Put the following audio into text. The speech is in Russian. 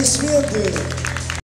Аплодисменты!